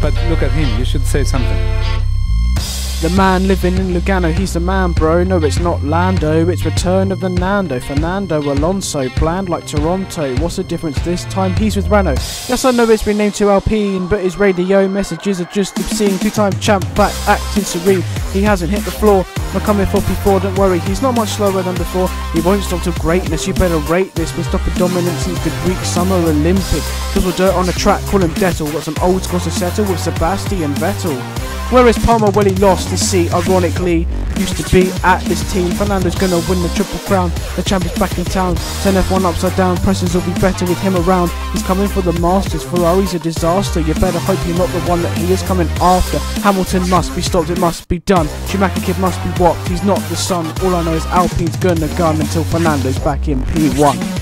But look at him. You should say something. The man living in Lugano, he's the man, bro. No, it's not Lando, it's Return of the Nando. Fernando Alonso, bland like Toronto. What's the difference this time? He's with Renault. Yes, I know it's been named to Alpine, but his radio messages are just obscene. Two time champ back, acting serene. He hasn't hit the floor. We're coming for P4, don't worry, he's not much slower than before. He won't stop to greatness, you better rate this. Been stopping dominance since the Greek Summer Olympic. Cause we'll dirt on the track, call him Dettel. Got some old scores to settle with Sebastian Vettel. Whereas Palmer, well, he lost his seat, ironically, used to be at this team. Fernando's gonna win the Triple Crown, the champion's back in town. Turn F1 upside down, presses will be better with him around. He's coming for the Masters, Ferrari's a disaster. You better hope you're not the one that he is coming after. Hamilton must be stopped, it must be done. Schumacher kid must be whopped, he's not the son. All I know is Alpine's gonna gun until Fernando's back in P1.